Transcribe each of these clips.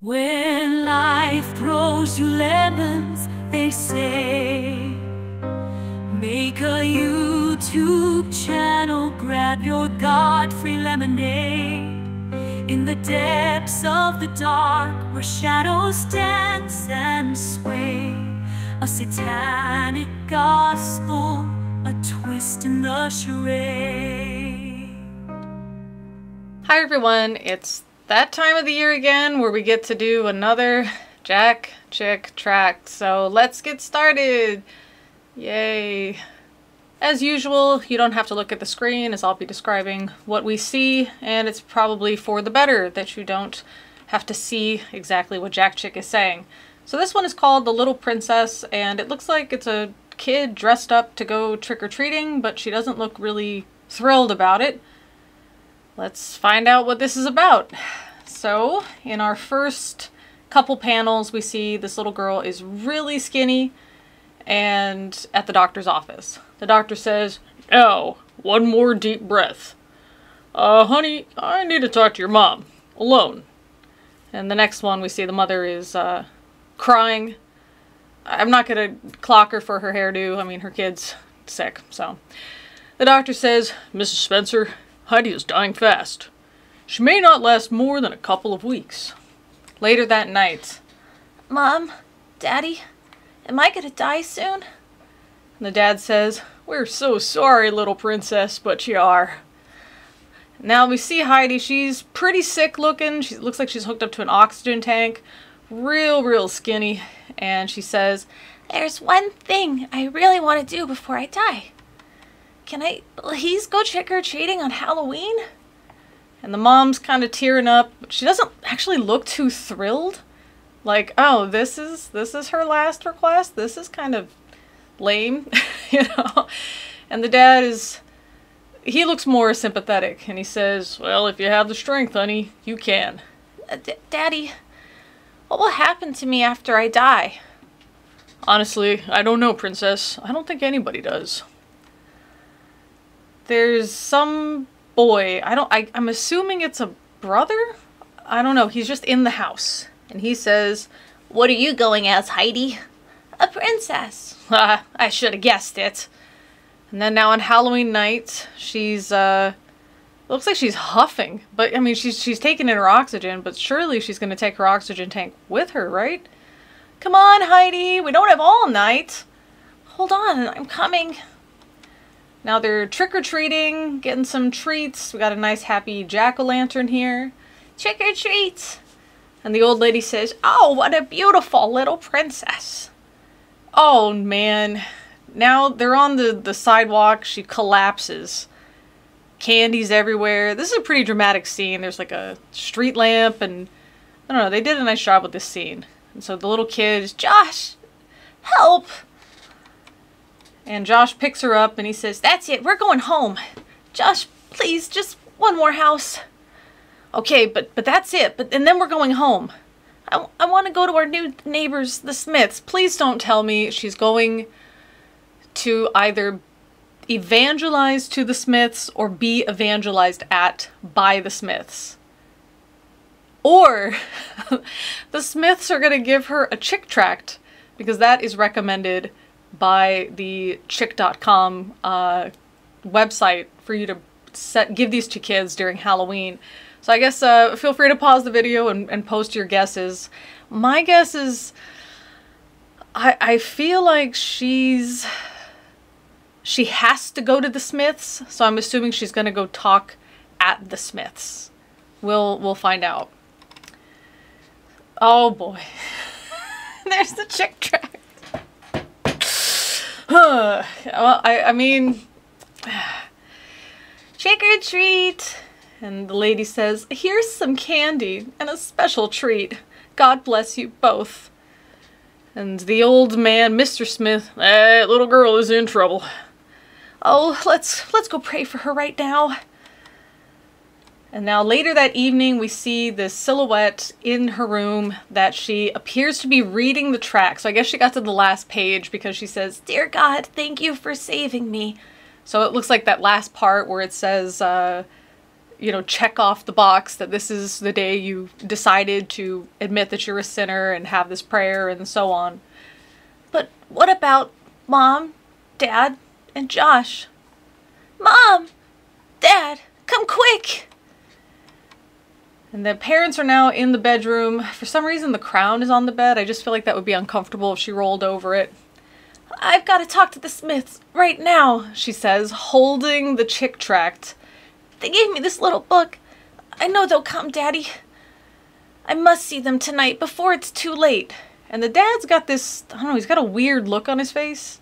When life throws you lemons, they say, make a YouTube channel, grab your God-free lemonade. In the depths of the dark, where shadows dance and sway, a satanic gospel, a twist in the charade. Hi everyone, it's that time of the year again where we get to do another Jack Chick tract. So let's get started. Yay. As usual, you don't have to look at the screen as I'll be describing what we see and it's probably for the better that you don't have to see exactly what Jack Chick is saying. So this one is called The Little Princess and it looks like it's a kid dressed up to go trick-or-treating but she doesn't look really thrilled about it. Let's find out what this is about. So, in our first couple panels, we see this little girl is really skinny and at the doctor's office. The doctor says, Now, one more deep breath. Uh, honey, I need to talk to your mom. Alone. And the next one, we see the mother is uh, crying. I'm not going to clock her for her hairdo. I mean, her kid's sick, so. The doctor says, Mrs. Spencer, Heidi is dying fast. She may not last more than a couple of weeks. Later that night, Mom, Daddy, am I gonna die soon? the dad says, We're so sorry, little princess, but you are. Now we see Heidi. She's pretty sick looking. She looks like she's hooked up to an oxygen tank. Real, real skinny. And she says, There's one thing I really want to do before I die. Can I please go trick or treating on Halloween? And the mom's kind of tearing up. She doesn't actually look too thrilled. Like, oh, this is this is her last request. This is kind of lame, you know. And the dad is he looks more sympathetic and he says, "Well, if you have the strength, honey, you can." Uh, Daddy, what will happen to me after I die? Honestly, I don't know, princess. I don't think anybody does there's some boy. I don't. I, I'm assuming it's a brother. I don't know. He's just in the house, and he says, "What are you going as, Heidi?" A princess. Uh, I should have guessed it. And then now on Halloween night, she's uh looks like she's huffing. But I mean she's she's taking in her oxygen, but surely she's gonna take her oxygen tank with her, right? Come on, Heidi, we don't have all night. Hold on, I'm coming. Now they're trick-or-treating, getting some treats. We got a nice happy jack-o'-lantern here. Trick or treat! And the old lady says, Oh, what a beautiful little princess. Oh, man. Now they're on the, the sidewalk. She collapses. Candies everywhere. This is a pretty dramatic scene. There's like a street lamp and I don't know. They did a nice job with this scene. And so the little kid is, Josh, help! And Josh picks her up and he says, That's it, we're going home. Josh, please, just one more house. Okay, but but that's it. But and then we're going home. I, I want to go to our new neighbors, the Smiths. Please don't tell me she's going to either evangelize to the Smiths or be evangelized at by the Smiths. Or the Smiths are going to give her a chick tract because that is recommended by the chick.com uh, website for you to set give these to kids during Halloween. So I guess uh, feel free to pause the video and, and post your guesses. My guess is I, I feel like she's she has to go to the Smiths, so I'm assuming she's gonna go talk at the Smiths. We'll we'll find out. Oh boy. There's the chick tract well, I, I mean, trick or treat. And the lady says, here's some candy and a special treat. God bless you both. And the old man, Mr. Smith, that little girl is in trouble. Oh, let's let's go pray for her right now. And now later that evening, we see this silhouette in her room that she appears to be reading the tract. So I guess she got to the last page because she says, Dear God, thank you for saving me. So it looks like that last part where it says, uh, you know, check off the box that this is the day you decided to admit that you're a sinner and have this prayer and so on. But what about Mom, Dad, and Josh? Mom! Dad, come quick! And the parents are now in the bedroom. For some reason, the crown is on the bed. I just feel like that would be uncomfortable if she rolled over it. I've got to talk to the Smiths right now. She says, holding the chick tract. They gave me this little book. I know they'll come, Daddy. I must see them tonight before it's too late. And the dad's got this, I don't know, he's got a weird look on his face.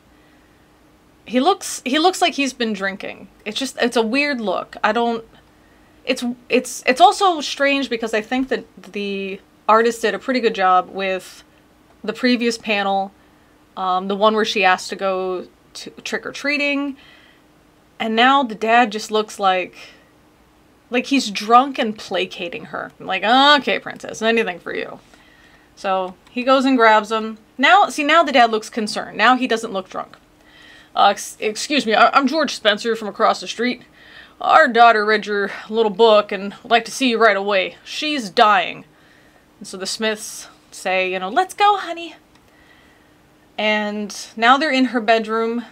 He looks he looks like he's been drinking. It's just it's a weird look. I don't it's it's it's also strange because I think that the artist did a pretty good job with the previous panel, um, the one where she asked to go to trick or treating, and now the dad just looks like like he's drunk and placating her. Like, okay, princess, anything for you. So he goes and grabs him. Now, see, now the dad looks concerned. Now he doesn't look drunk. Uh, ex excuse me, I'm George Spencer from across the street. Our daughter read your little book and would like to see you right away. She's dying. And so the Smiths say, you know, let's go, honey. And now they're in her bedroom.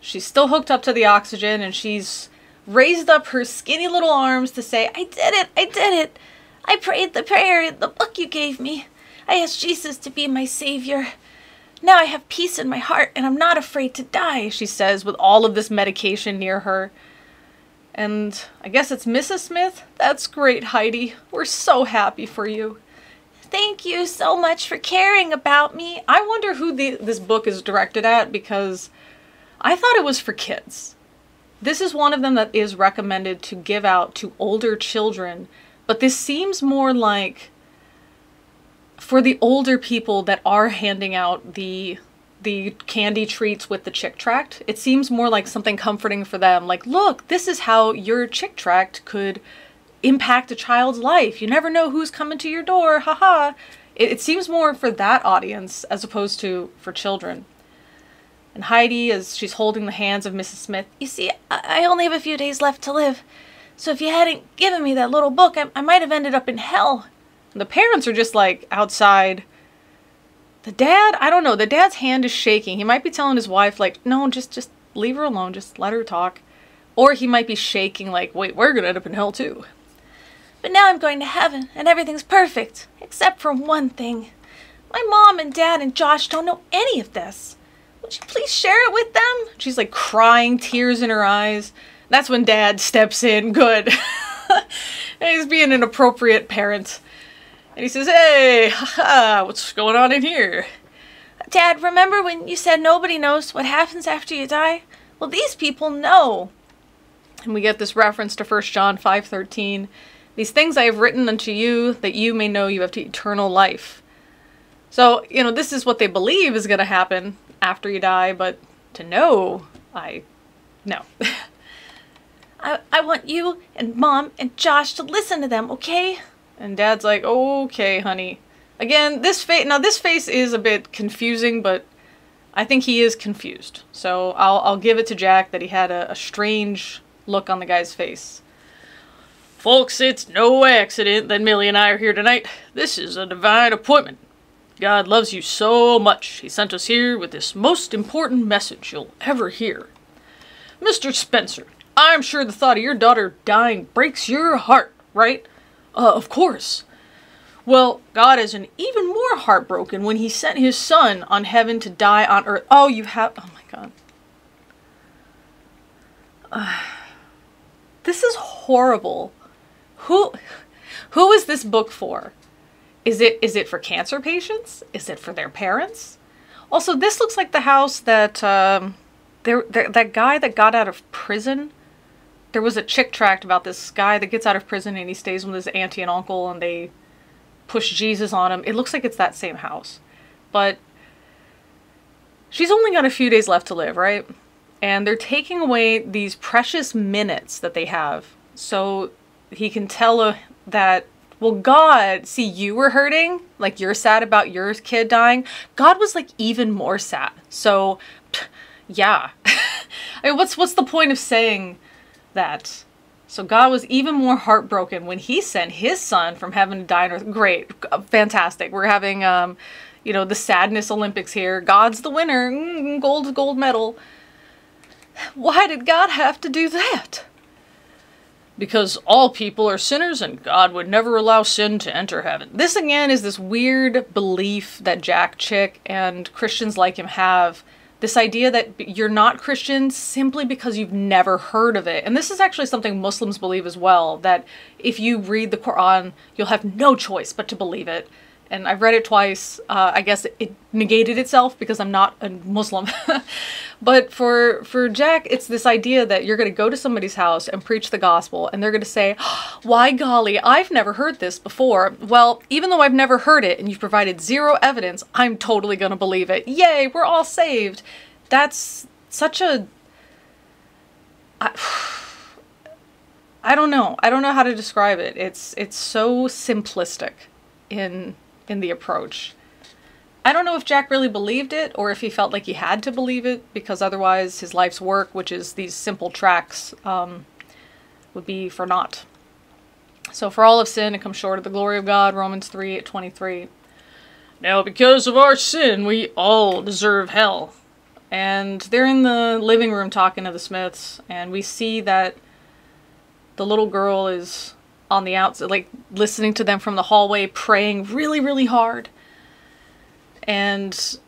She's still hooked up to the oxygen and she's raised up her skinny little arms to say, I did it, I did it. I prayed the prayer in the book you gave me. I asked Jesus to be my savior. Now I have peace in my heart and I'm not afraid to die, she says, with all of this medication near her. And I guess it's Mrs. Smith? That's great, Heidi. We're so happy for you. Thank you so much for caring about me. I wonder who the, this book is directed at because I thought it was for kids. This is one of them that is recommended to give out to older children, but this seems more like for the older people that are handing out the the candy treats with the chick tract. It seems more like something comforting for them. Like, look, this is how your chick tract could impact a child's life. You never know who's coming to your door. Haha. It, it seems more for that audience as opposed to for children. And Heidi, as she's holding the hands of Mrs. Smith, you see, I only have a few days left to live. So if you hadn't given me that little book, I, I might have ended up in hell. And the parents are just like outside the dad, I don't know. The dad's hand is shaking. He might be telling his wife, like, no, just just leave her alone. Just let her talk. Or he might be shaking, like, wait, we're gonna end up in hell too. But now I'm going to heaven, and everything's perfect, except for one thing. My mom and dad and Josh don't know any of this. Would you please share it with them? She's like crying, tears in her eyes. That's when dad steps in. Good. He's being an appropriate parent. And he says, Hey, haha, what's going on in here? Dad, remember when you said nobody knows what happens after you die? Well, these people know. And we get this reference to 1 John 5:13. These things I have written unto you that you may know you have eternal life. So, you know, this is what they believe is going to happen after you die, but to know, I no. I I want you and mom and Josh to listen to them, okay? And dad's like, okay, honey. Again, this face, now this face is a bit confusing, but I think he is confused. So I'll, I'll give it to Jack that he had a, a strange look on the guy's face. Folks, it's no accident that Millie and I are here tonight. This is a divine appointment. God loves you so much, he sent us here with this most important message you'll ever hear. Mr. Spencer, I'm sure the thought of your daughter dying breaks your heart, right? Uh, of course. Well, God is an even more heartbroken when he sent his son on heaven to die on earth. Oh, you have. Oh my God. Uh, this is horrible. Who, who is this book for? Is it is it for cancer patients? Is it for their parents? Also, this looks like the house that um, there, there that guy that got out of prison there was a chick tract about this guy that gets out of prison and he stays with his auntie and uncle and they push Jesus on him. It looks like it's that same house. But she's only got a few days left to live, right? And they're taking away these precious minutes that they have so he can tell that well god see you were hurting like you're sad about your kid dying god was like even more sad so yeah I mean, what's what's the point of saying that. So God was even more heartbroken when he sent his son from heaven to die on earth. Great, fantastic. We're having, um, you know, the sadness Olympics here. God's the winner, mm, gold, gold medal. Why did God have to do that? Because all people are sinners and God would never allow sin to enter heaven. This again is this weird belief that Jack Chick and Christians like him have this idea that you're not Christian simply because you've never heard of it. And this is actually something Muslims believe as well that if you read the Quran, you'll have no choice but to believe it and I've read it twice. Uh, I guess it negated itself because I'm not a Muslim. but for for Jack, it's this idea that you're going to go to somebody's house and preach the gospel, and they're going to say, "Why golly, I've never heard this before." Well, even though I've never heard it, and you've provided zero evidence, I'm totally going to believe it. Yay, we're all saved. That's such a. I, I don't know. I don't know how to describe it. It's it's so simplistic in in the approach. I don't know if Jack really believed it or if he felt like he had to believe it because otherwise his life's work, which is these simple tracts, um, would be for naught. So for all of sin, it comes short of the glory of God, Romans 3 at 23. Now because of our sin, we all deserve hell. And they're in the living room talking to the Smiths, and we see that the little girl is on the outside, like listening to them from the hallway, praying really, really hard. And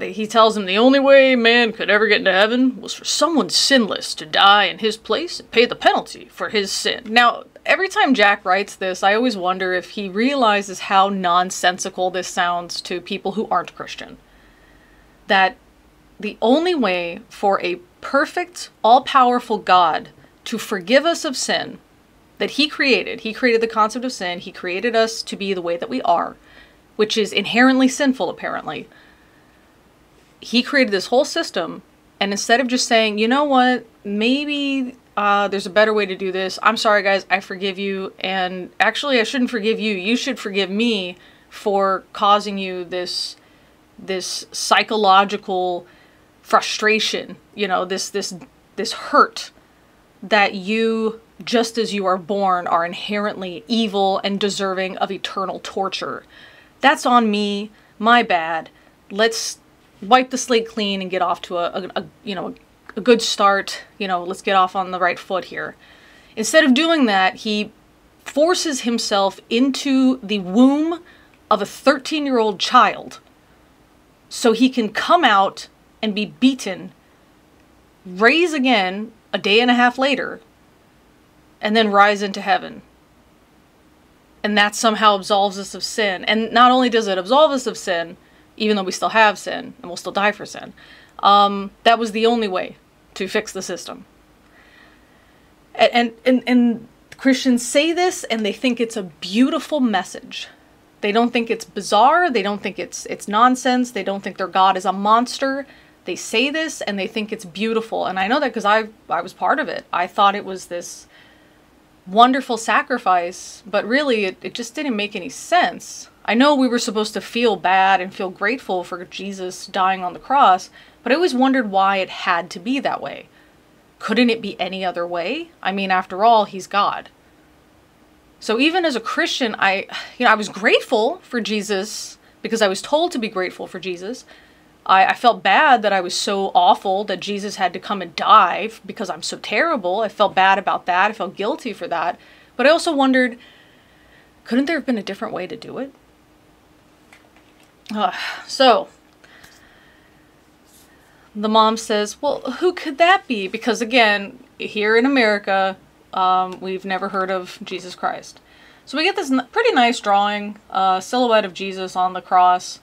he tells him the only way man could ever get into heaven was for someone sinless to die in his place and pay the penalty for his sin. Now, every time Jack writes this, I always wonder if he realizes how nonsensical this sounds to people who aren't Christian. That the only way for a perfect, all powerful God to forgive us of sin that he created. He created the concept of sin. He created us to be the way that we are, which is inherently sinful, apparently. He created this whole system, and instead of just saying, you know what, maybe uh, there's a better way to do this. I'm sorry, guys, I forgive you. And actually, I shouldn't forgive you. You should forgive me for causing you this this psychological frustration. You know, this this this hurt that you just as you are born, are inherently evil and deserving of eternal torture. That's on me, my bad. Let's wipe the slate clean and get off to a, a, a you know a good start. You know, let's get off on the right foot here. Instead of doing that, he forces himself into the womb of a 13 year old child so he can come out and be beaten, raise again a day and a half later, and then rise into heaven. And that somehow absolves us of sin. And not only does it absolve us of sin, even though we still have sin and we'll still die for sin, um, that was the only way to fix the system. And, and, and Christians say this and they think it's a beautiful message. They don't think it's bizarre. They don't think it's it's nonsense. They don't think their God is a monster. They say this and they think it's beautiful. And I know that because I I was part of it. I thought it was this wonderful sacrifice, but really it, it just didn't make any sense. I know we were supposed to feel bad and feel grateful for Jesus dying on the cross, but I always wondered why it had to be that way. Couldn't it be any other way? I mean, after all, he's God. So even as a Christian, I you know, I was grateful for Jesus because I was told to be grateful for Jesus, I, I felt bad that I was so awful that Jesus had to come and die because I'm so terrible. I felt bad about that. I felt guilty for that. But I also wondered couldn't there have been a different way to do it? Uh, so, the mom says, Well, who could that be? Because again, here in America, um, we've never heard of Jesus Christ. So we get this pretty nice drawing, uh, silhouette of Jesus on the cross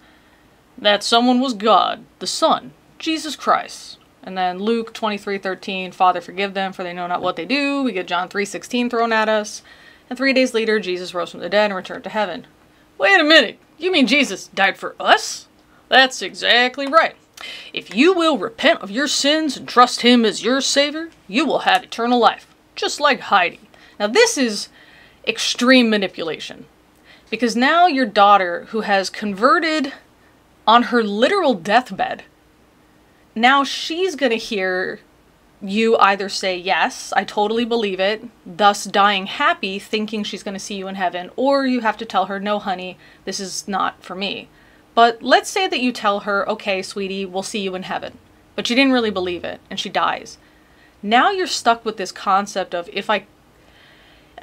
that someone was God, the Son, Jesus Christ. And then Luke 23:13, Father forgive them for they know not what they do. We get John 3:16 thrown at us. And 3 days later Jesus rose from the dead and returned to heaven. Wait a minute. You mean Jesus died for us? That's exactly right. If you will repent of your sins and trust him as your savior, you will have eternal life, just like Heidi. Now this is extreme manipulation. Because now your daughter who has converted on her literal deathbed. Now she's going to hear you either say, Yes, I totally believe it, thus dying happy, thinking she's going to see you in heaven, or you have to tell her, No, honey, this is not for me. But let's say that you tell her, Okay, sweetie, we'll see you in heaven. But she didn't really believe it, and she dies. Now you're stuck with this concept of if I.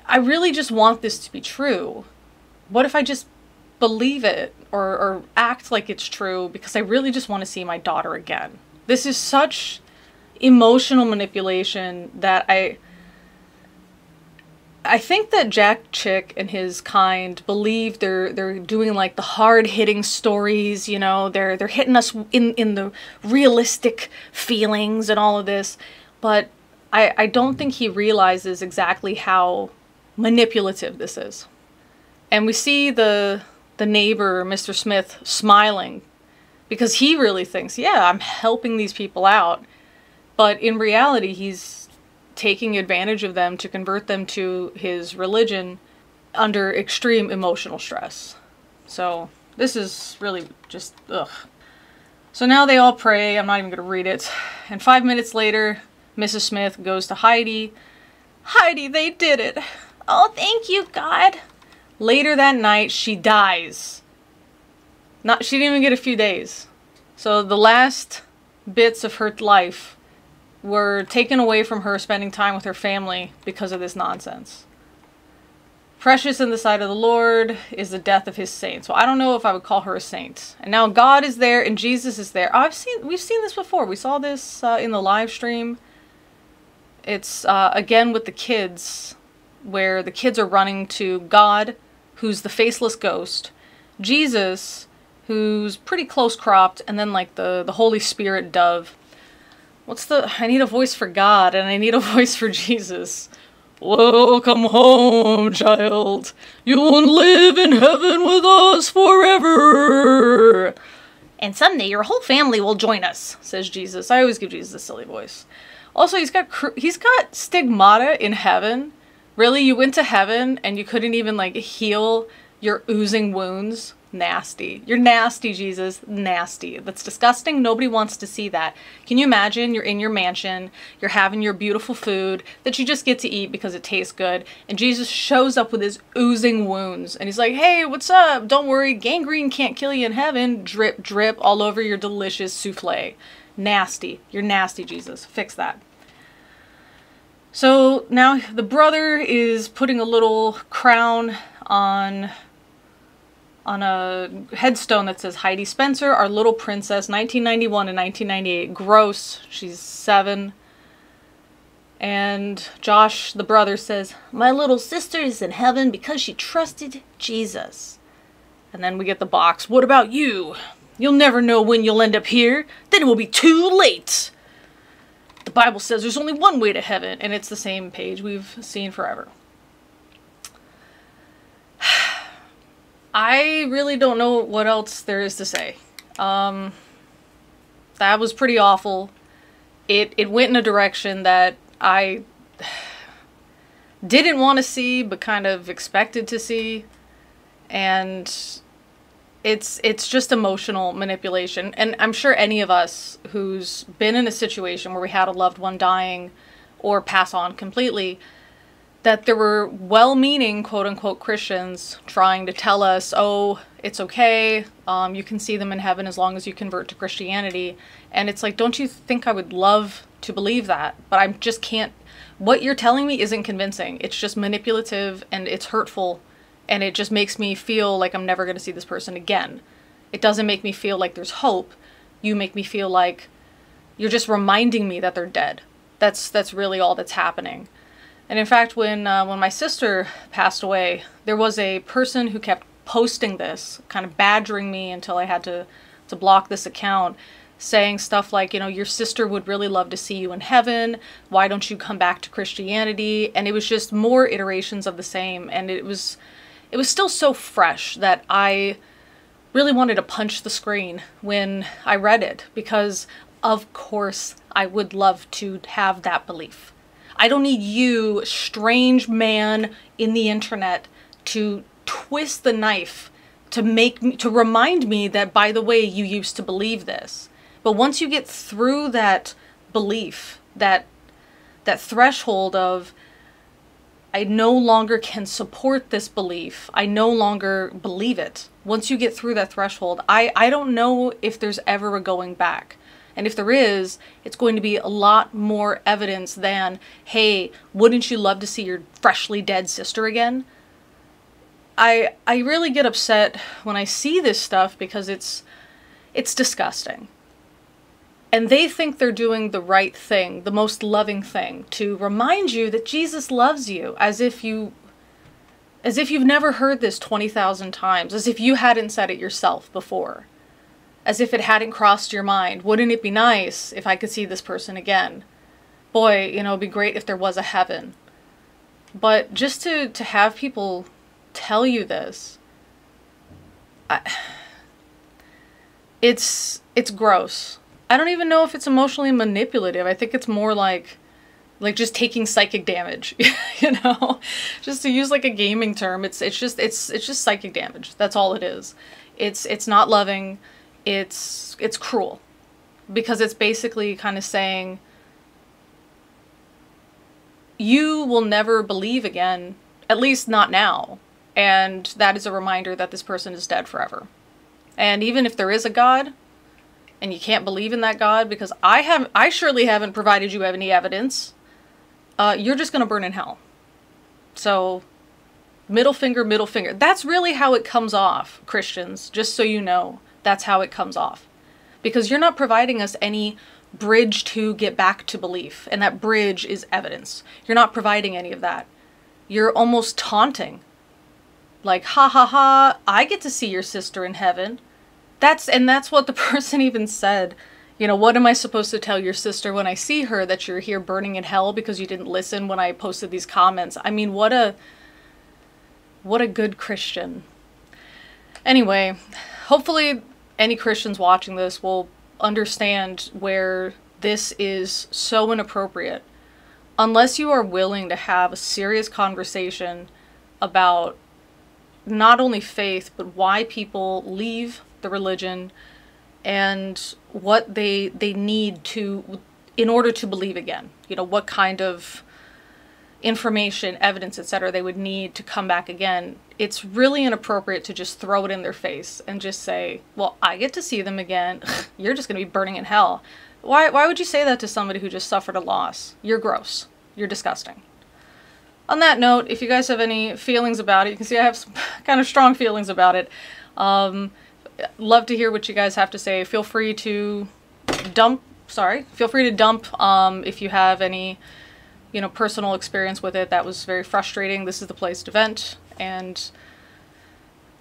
I really just want this to be true. What if I just believe it or, or act like it's true because I really just want to see my daughter again? This is such emotional manipulation that I I think that Jack Chick and his kind believe they're they're doing like the hard hitting stories, you know, they're they're hitting us in in the realistic feelings and all of this, but I I don't think he realizes exactly how manipulative this is. And we see the the neighbor, Mr. Smith, smiling because he really thinks, yeah, I'm helping these people out. But in reality, he's taking advantage of them to convert them to his religion under extreme emotional stress. So this is really just ugh. So now they all pray. I'm not even going to read it. And five minutes later, Mrs. Smith goes to Heidi. Heidi, they did it. Oh, thank you, God. Later that night, she dies. Not she didn't even get a few days. So the last bits of her life were taken away from her spending time with her family because of this nonsense. Precious in the sight of the Lord is the death of his saints. Well, I don't know if I would call her a saint. And now God is there and Jesus is there. I've seen we've seen this before. We saw this uh, in the live stream. It's uh, again with the kids, where the kids are running to God, who's the faceless ghost, Jesus, who's pretty close cropped, and then like the the Holy Spirit dove What's the. I need a voice for God and I need a voice for Jesus. Welcome home, child. You'll live in heaven with us forever. And someday your whole family will join us, says Jesus. I always give Jesus a silly voice. Also, he's got he's got stigmata in heaven. Really, you went to heaven and you couldn't even like heal your oozing wounds? Nasty. You're nasty, Jesus. Nasty. That's disgusting. Nobody wants to see that. Can you imagine you're in your mansion, you're having your beautiful food that you just get to eat because it tastes good, and Jesus shows up with his oozing wounds, and he's like, hey, what's up? Don't worry, gangrene can't kill you in heaven. Drip, drip all over your delicious souffle. Nasty. You're nasty, Jesus. Fix that. So now the brother is putting a little crown on on a headstone that says Heidi Spencer, our little princess, 1991 and 1998. Gross. She's seven. And Josh, the brother, says, My little sister is in heaven because she trusted Jesus. And then we get the box. What about you? You'll never know when you'll end up here. Then it will be too late. The Bible says there's only one way to heaven, and it's the same page we've seen forever. I really don't know what else there is to say. Um, that was pretty awful. It it went in a direction that I didn't want to see, but kind of expected to see, and it's it's just emotional manipulation. And I'm sure any of us who's been in a situation where we had a loved one dying or pass on completely that there were well meaning, quote unquote, Christians trying to tell us, oh, it's okay, um, you can see them in heaven as long as you convert to Christianity. And it's like, don't you think I would love to believe that? But I just can't. What you're telling me isn't convincing. It's just manipulative and it's hurtful. And it just makes me feel like I'm never going to see this person again. It doesn't make me feel like there's hope. You make me feel like you're just reminding me that they're dead. That's that's really all that's happening. And in fact, when uh, when my sister passed away, there was a person who kept posting this, kind of badgering me until I had to to block this account, saying stuff like, you know, your sister would really love to see you in heaven. Why don't you come back to Christianity? And it was just more iterations of the same, and it was it was still so fresh that I really wanted to punch the screen when I read it because of course I would love to have that belief. I don't need you, strange man in the internet, to twist the knife to make me, to remind me that by the way you used to believe this. But once you get through that belief, that that threshold of I no longer can support this belief. I no longer believe it. Once you get through that threshold, I, I don't know if there's ever a going back. And if there is, it's going to be a lot more evidence than, hey, wouldn't you love to see your freshly dead sister again? I I really get upset when I see this stuff because it's it's disgusting. And they think they're doing the right thing, the most loving thing, to remind you that Jesus loves you as if you as if you've never heard this 20,000 times, as if you hadn't said it yourself before. As if it hadn't crossed your mind. Wouldn't it be nice if I could see this person again? Boy, you know, it'd be great if there was a heaven. But just to to have people tell you this, I, it's it's gross I don't even know if it's emotionally manipulative. I think it's more like like just taking psychic damage, you know? just to use like a gaming term, it's it's just it's it's just psychic damage. That's all it is. It's it's not loving. It's it's cruel. Because it's basically kind of saying you will never believe again, at least not now. And that is a reminder that this person is dead forever. And even if there is a God, and you can't believe in that God because I have I surely haven't provided you any evidence. Uh, you're just gonna burn in hell. So, middle finger, middle finger. That's really how it comes off, Christians. Just so you know, that's how it comes off, because you're not providing us any bridge to get back to belief, and that bridge is evidence. You're not providing any of that. You're almost taunting. Like, ha ha ha, I get to see your sister in heaven. That's and that's what the person even said. You know, what am I supposed to tell your sister when I see her that you're here burning in hell because you didn't listen when I posted these comments? I mean, what a what a good Christian. Anyway, hopefully any Christians watching this will understand where this is so inappropriate. Unless you are willing to have a serious conversation about not only faith, but why people leave the religion and what they they need to in order to believe again you know what kind of information evidence etc they would need to come back again it's really inappropriate to just throw it in their face and just say well i get to see them again. You're just going to be burning in hell. Why why would you say that to somebody who just suffered a loss? You're gross. You're disgusting. On that note if you guys have any feelings about it you can see i have some kind of strong feelings about it. Um, love to hear what you guys have to say. Feel free to dump, sorry, feel free to dump um, if you have any, you know, personal experience with it. That was very frustrating. This is the place to vent. And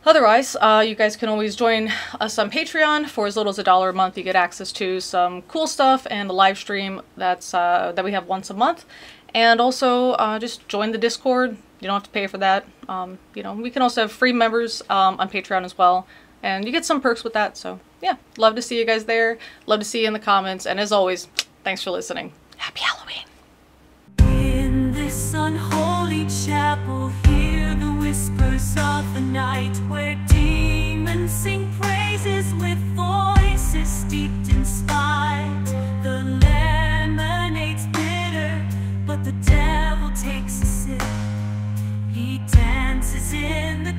otherwise, uh, you guys can always join us on Patreon for as little as a dollar a month. You get access to some cool stuff and a live stream that's uh, that we have once a month. And also, uh, just join the Discord. You don't have to pay for that. Um, you know, we can also have free members um, on Patreon as well and you get some perks with that. So yeah, love to see you guys there. Love to see you in the comments. And as always, thanks for listening. Happy Halloween. In this unholy chapel, hear the whispers of the night where demons sing praises with voices steeped in spite. The lemonade's bitter, but the devil takes a sip. He dances in the.